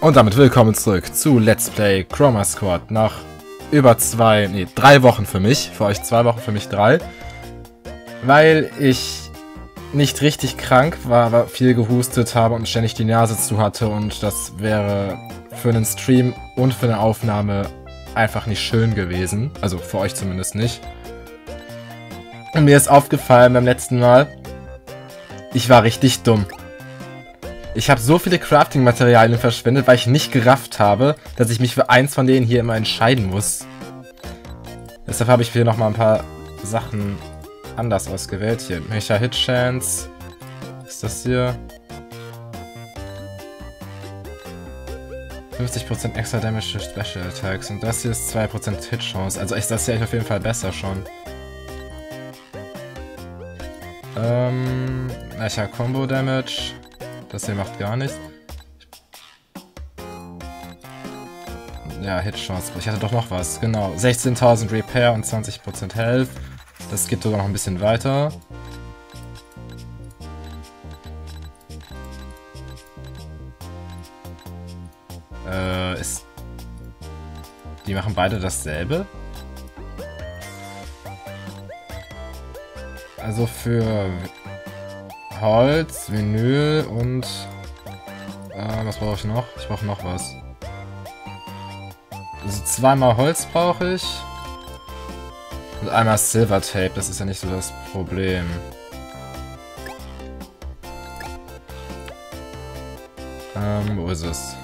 Und damit willkommen zurück zu Let's Play Chroma Squad. Nach über zwei, nee, drei Wochen für mich. Für euch zwei Wochen, für mich drei. Weil ich nicht richtig krank war, aber viel gehustet habe und ständig die Nase zu hatte. Und das wäre für einen Stream und für eine Aufnahme einfach nicht schön gewesen. Also für euch zumindest nicht. Und mir ist aufgefallen beim letzten Mal, ich war richtig dumm. Ich habe so viele Crafting-Materialien verschwendet, weil ich nicht gerafft habe, dass ich mich für eins von denen hier immer entscheiden muss. Deshalb habe ich hier nochmal ein paar Sachen anders ausgewählt. Hier, Mecha Hit Chance. ist das hier? 50% extra Damage to Special Attacks. Und das hier ist 2% Hit Chance. Also ist das hier auf jeden Fall besser schon. Ähm, Mecha Combo Damage. Das hier macht gar nichts. Ja, Hitchance. Ich hatte doch noch was. Genau. 16.000 Repair und 20% Health. Das geht sogar noch ein bisschen weiter. Äh, ist... Die machen beide dasselbe? Also für Holz, Vinyl und... Äh, was brauche ich noch? Ich brauche noch was. Also zweimal Holz brauche ich. Und einmal Silver Tape, das ist ja nicht so das Problem. Ähm, wo ist es?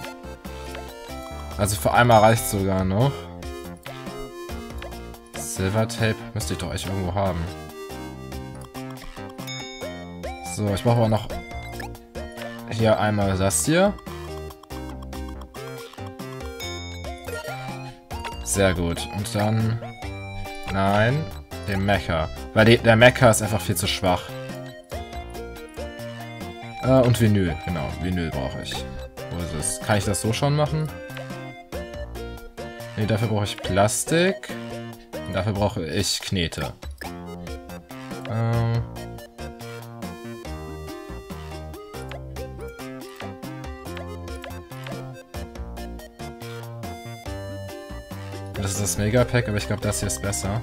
Also für einmal reicht sogar noch. Silver Tape müsste ich doch echt irgendwo haben. So, ich brauche aber noch hier einmal das hier. Sehr gut. Und dann... Nein, den Mecha. Weil die, der Mecha ist einfach viel zu schwach. Äh, und Vinyl, genau. Vinyl brauche ich. Wo ist es? Kann ich das so schon machen? Ne, dafür brauche ich Plastik. Und dafür brauche ich Knete. Das ist das Mega-Pack, aber ich glaube, das hier ist besser.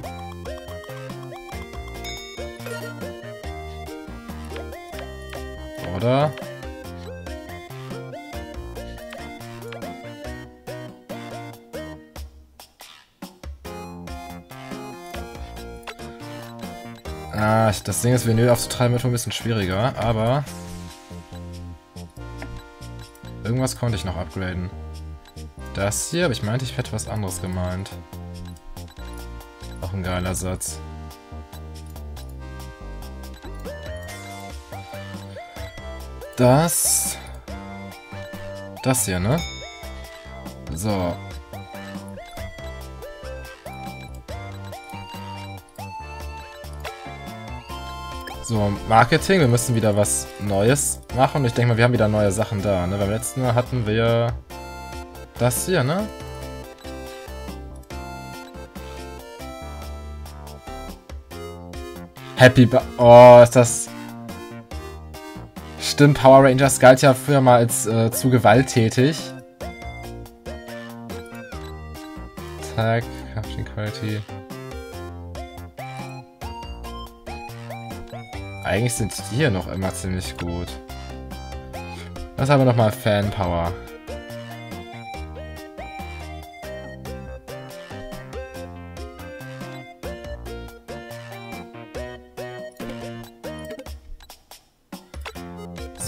Oder? Ah, das Ding ist, Vinyl aufzutreiben wird ein bisschen schwieriger, aber... Irgendwas konnte ich noch upgraden. Das hier, aber ich meinte, ich hätte was anderes gemeint. Auch ein geiler Satz. Das... Das hier, ne? So. So, Marketing, wir müssen wieder was Neues machen. Ich denke mal, wir haben wieder neue Sachen da. Ne? Beim letzten Mal hatten wir das hier, ne? Happy ba Oh, ist das... Stimmt, Power Rangers galt ja früher mal als äh, zu gewalttätig. Tag, Crafting Quality. Eigentlich sind die hier noch immer ziemlich gut. Was haben wir nochmal? Fan Power.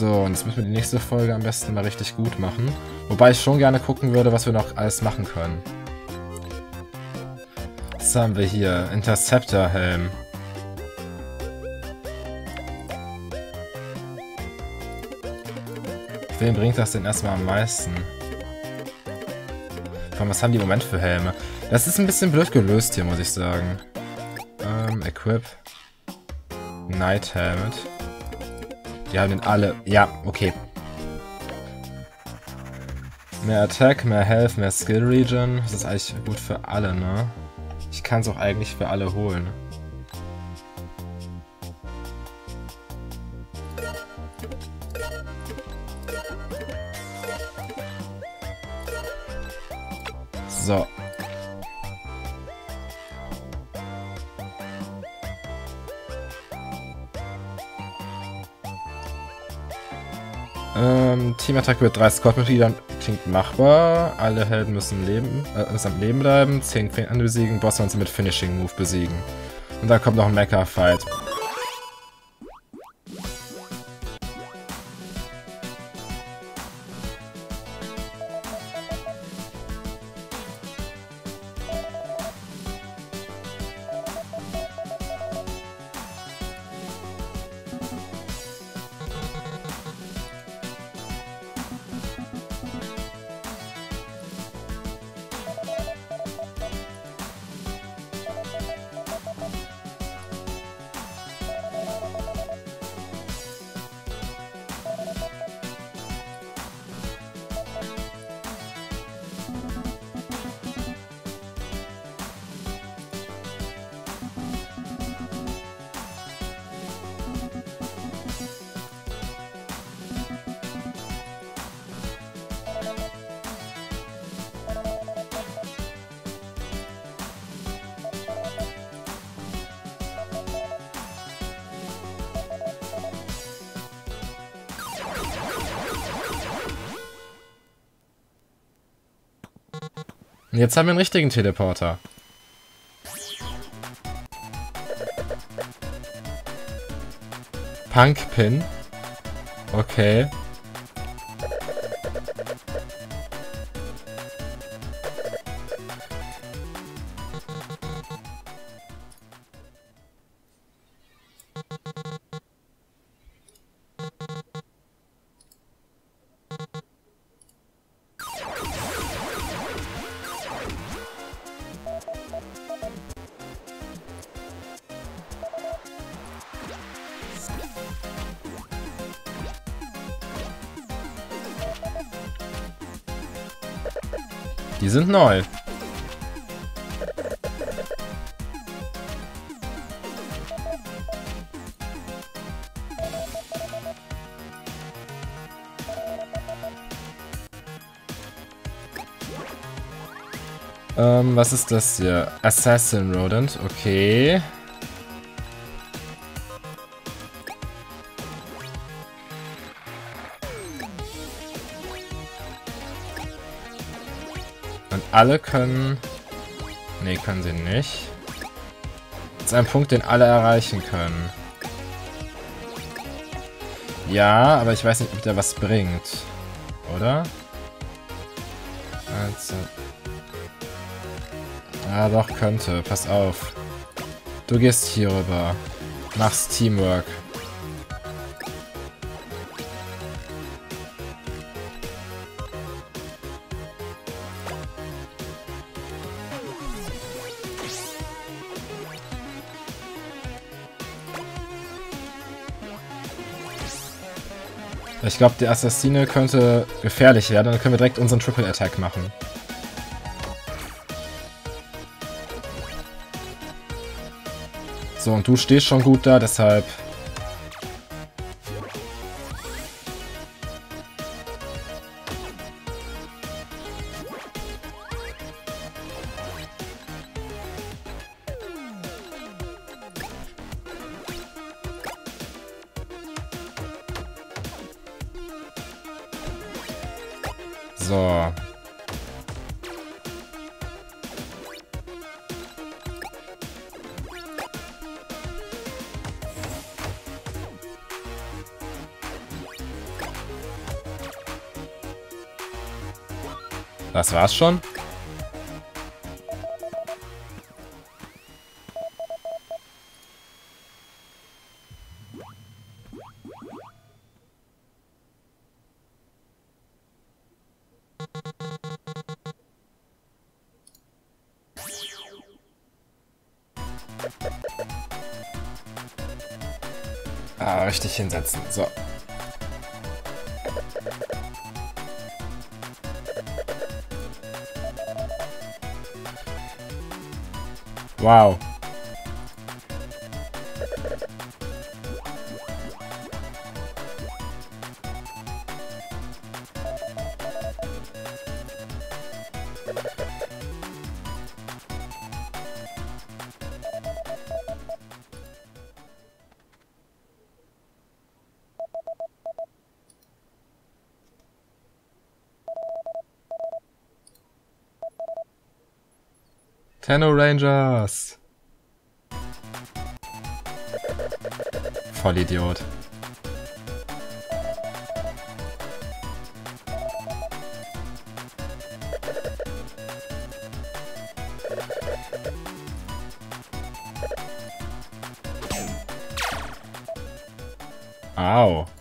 So, und jetzt müssen wir die nächste Folge am besten mal richtig gut machen. Wobei ich schon gerne gucken würde, was wir noch alles machen können. Was haben wir hier? Interceptor-Helm. Wem bringt das denn erstmal am meisten? Komm, was haben die im Moment für Helme? Das ist ein bisschen blöd gelöst hier, muss ich sagen. Ähm, Equip. Night Helmet. Die haben den alle. Ja, okay. Mehr Attack, mehr Health, mehr Skill Region. Das ist eigentlich gut für alle, ne? Ich kann es auch eigentlich für alle holen. So. Ähm, Teamattacke mit drei Squad-Mitgliedern klingt machbar. Alle Helden müssen, leben, äh, müssen am Leben bleiben. Zehn Feinde besiegen. Boss sie mit Finishing Move besiegen. Und dann kommt noch ein Mecha-Fight. Jetzt haben wir einen richtigen Teleporter. Punk-Pin. Okay. Sind neu. Ähm, was ist das hier? Assassin Rodent, okay. Alle können... Ne, können sie nicht. Das ist ein Punkt, den alle erreichen können. Ja, aber ich weiß nicht, ob der was bringt. Oder? Also... Ah, doch, könnte. Pass auf. Du gehst hier rüber. Machst Teamwork. Ich glaube, der Assassine könnte gefährlich werden. Dann können wir direkt unseren Triple Attack machen. So, und du stehst schon gut da, deshalb Das war's schon? Ah, richtig hinsetzen. So. Wow. Tenno Rangers. Vollidiot. Au.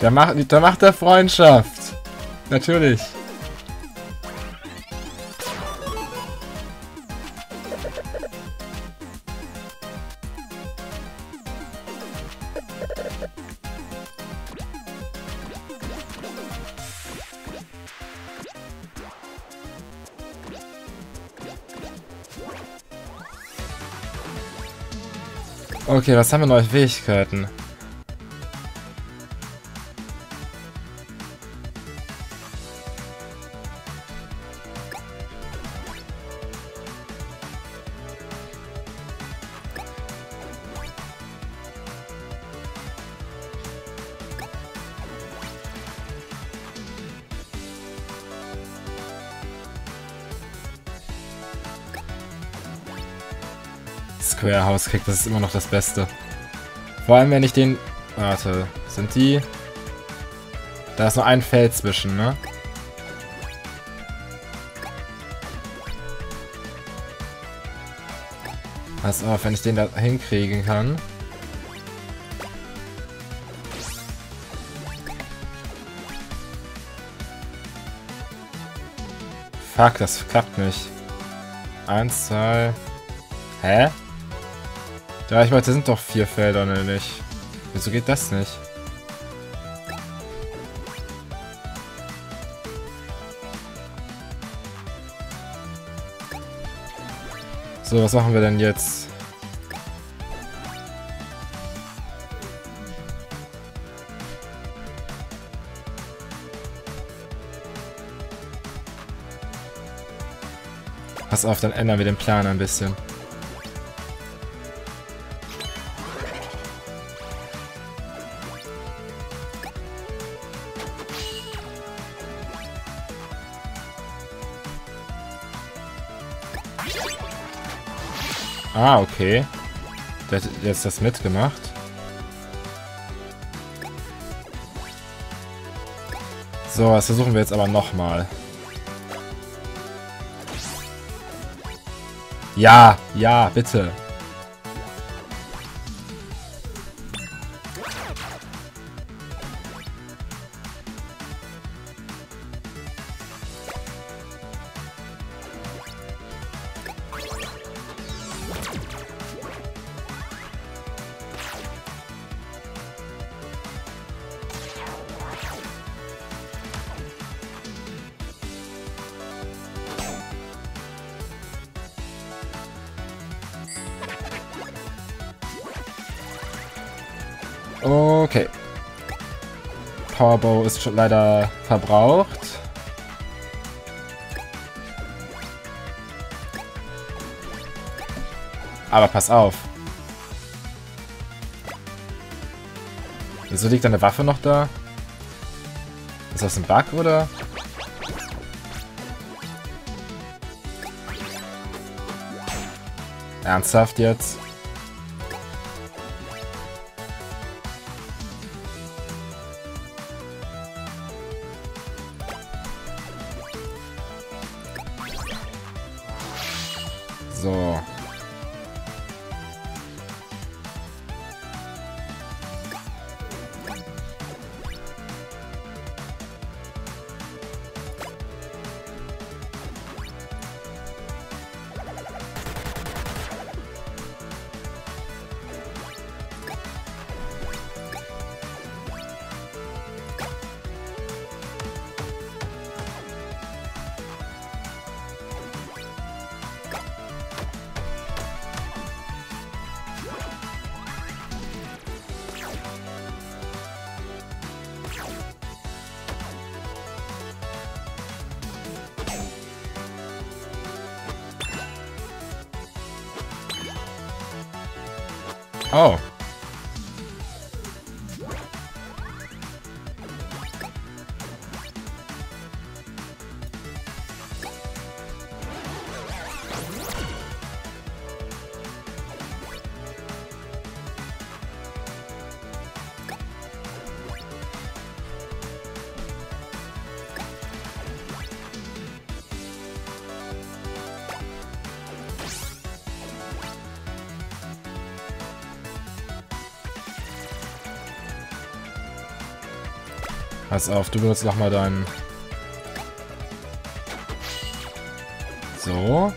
Da macht, da macht er Freundschaft. Natürlich. Okay, was haben wir neue Fähigkeiten? Square House kriegt, das ist immer noch das Beste. Vor allem, wenn ich den... Warte, sind die... Da ist nur ein Feld zwischen, ne? Pass auf, wenn ich den da hinkriegen kann. Fuck, das klappt nicht. Eins, zwei... Hä? Ja, ich meine, da sind doch vier Felder, ne, nicht? Wieso geht das nicht? So, was machen wir denn jetzt? Pass auf, dann ändern wir den Plan ein bisschen. Ah, okay. Der hat jetzt das mitgemacht. So, das versuchen wir jetzt aber nochmal. Ja, ja, bitte. Okay. Powerbow ist schon leider verbraucht. Aber pass auf. Wieso liegt eine Waffe noch da? Ist das ein Bug, oder? Ernsthaft jetzt? So. Oh. Pass auf, du benutzt nochmal deinen... So.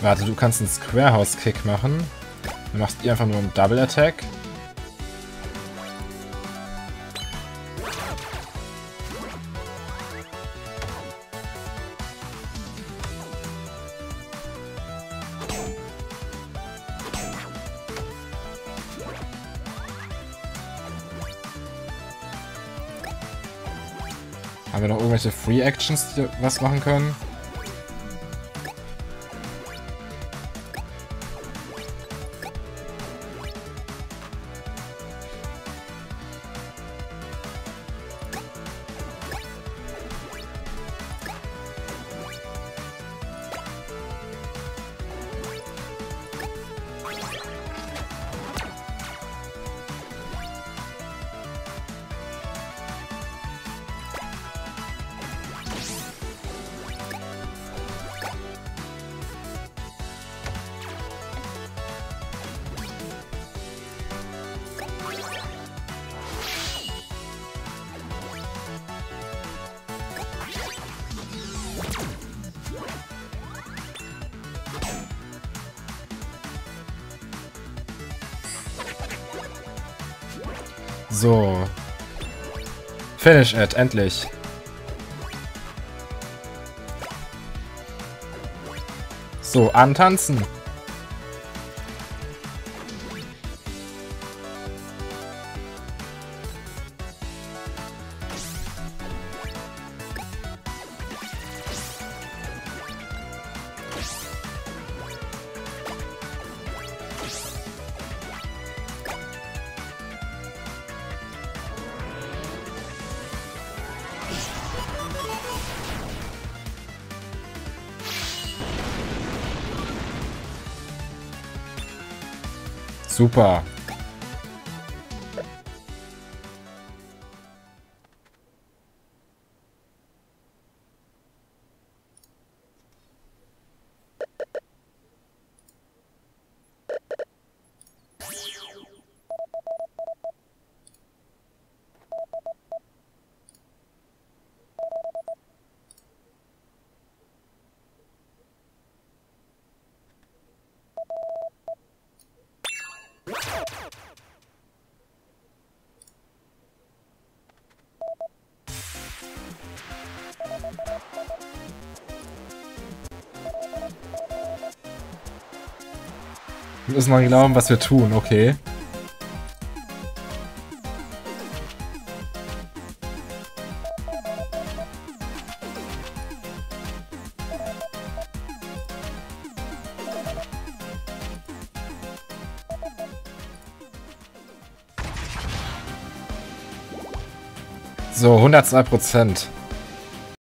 Warte, du kannst einen Square House Kick machen. Du machst ihr einfach nur einen Double Attack. Haben wir noch irgendwelche Free Actions, die was machen können? So. Finish it, endlich. So, antanzen. Super. Wir müssen mal glauben, was wir tun, okay. So, 102 Prozent.